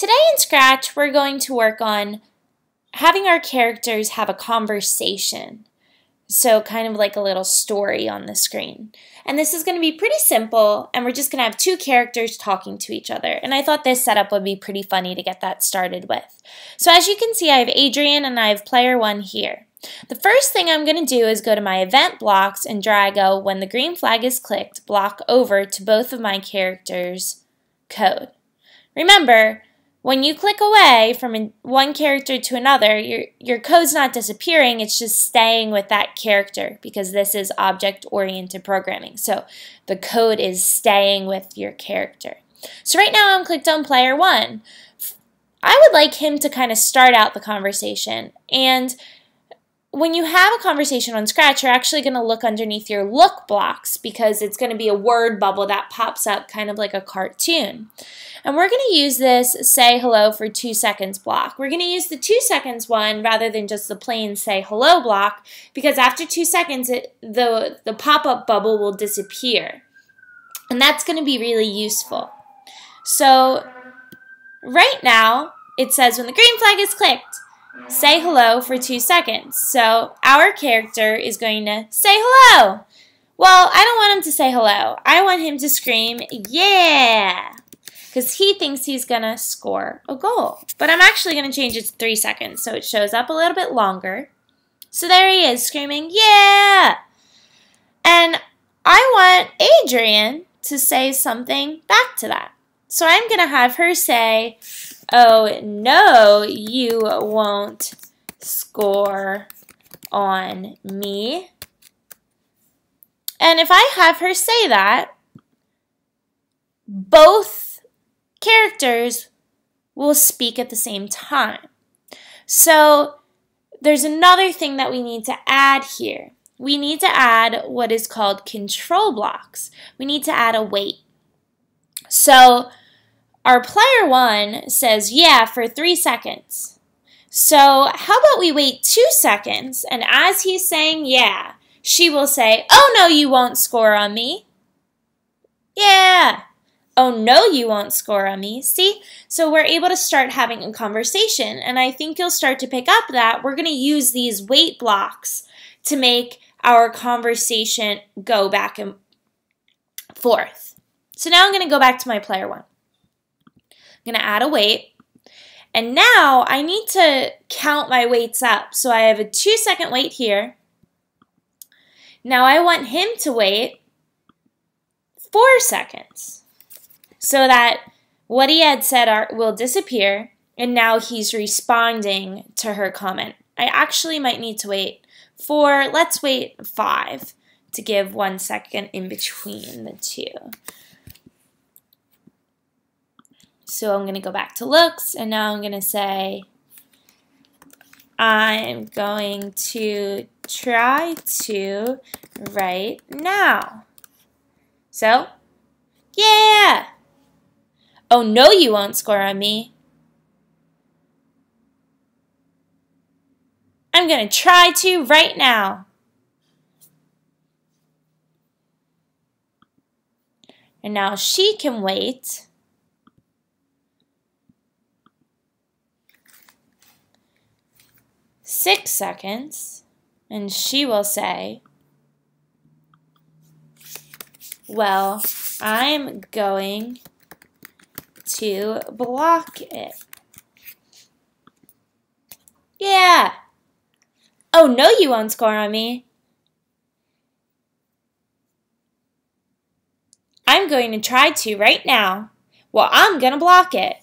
Today in Scratch, we're going to work on having our characters have a conversation. So kind of like a little story on the screen. And this is going to be pretty simple, and we're just going to have two characters talking to each other. And I thought this setup would be pretty funny to get that started with. So as you can see, I have Adrian and I have player one here. The first thing I'm going to do is go to my event blocks and drag a when the green flag is clicked block over to both of my characters' code. Remember, when you click away from one character to another, your, your code's not disappearing, it's just staying with that character because this is object-oriented programming. So the code is staying with your character. So right now I'm clicked on player one. I would like him to kind of start out the conversation and when you have a conversation on Scratch, you're actually going to look underneath your look blocks because it's going to be a word bubble that pops up kind of like a cartoon. And we're going to use this say hello for two seconds block. We're going to use the two seconds one rather than just the plain say hello block because after two seconds, it, the, the pop-up bubble will disappear. And that's going to be really useful. So right now, it says when the green flag is clicked, say hello for two seconds. So our character is going to say hello. Well, I don't want him to say hello. I want him to scream, yeah, because he thinks he's going to score a goal. But I'm actually going to change it to three seconds so it shows up a little bit longer. So there he is screaming, yeah. And I want Adrian to say something back to that. So I'm going to have her say, oh, no, you won't score on me. And if I have her say that, both characters will speak at the same time. So there's another thing that we need to add here. We need to add what is called control blocks. We need to add a wait. So our player one says yeah for three seconds. So how about we wait two seconds and as he's saying yeah, she will say, oh no you won't score on me. Yeah. Oh no you won't score on me. See? So we're able to start having a conversation and I think you'll start to pick up that we're going to use these wait blocks to make our conversation go back and forth. So now I'm going to go back to my player one. I'm going to add a wait. And now I need to count my waits up. So I have a two second wait here. Now I want him to wait four seconds so that what he had said will disappear and now he's responding to her comment. I actually might need to wait for, let's wait five to give one second in between the two. So I'm going to go back to looks, and now I'm going to say, I'm going to try to right now. So, yeah. Oh, no, you won't score on me. I'm going to try to right now. And now she can wait. Six seconds, and she will say, Well, I'm going to block it. Yeah. Oh, no, you won't score on me. I'm going to try to right now. Well, I'm going to block it.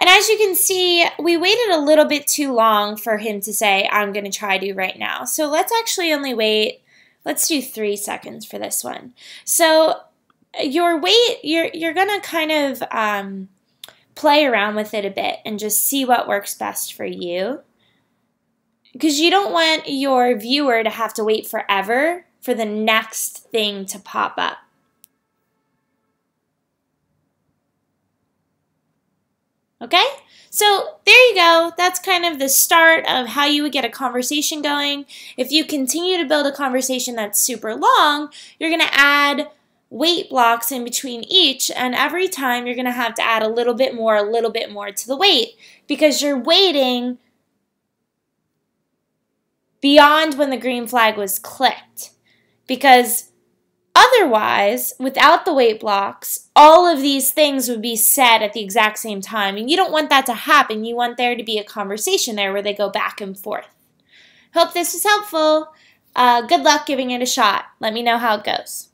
And as you can see, we waited a little bit too long for him to say, I'm going to try to right now. So let's actually only wait, let's do three seconds for this one. So your wait, you're, you're going to kind of um, play around with it a bit and just see what works best for you. Because you don't want your viewer to have to wait forever for the next thing to pop up. Okay? So there you go. That's kind of the start of how you would get a conversation going. If you continue to build a conversation that's super long, you're going to add wait blocks in between each, and every time you're going to have to add a little bit more, a little bit more to the wait because you're waiting beyond when the green flag was clicked. Because otherwise, without the wait blocks, all of these things would be said at the exact same time. And you don't want that to happen. You want there to be a conversation there where they go back and forth. Hope this was helpful. Uh, good luck giving it a shot. Let me know how it goes.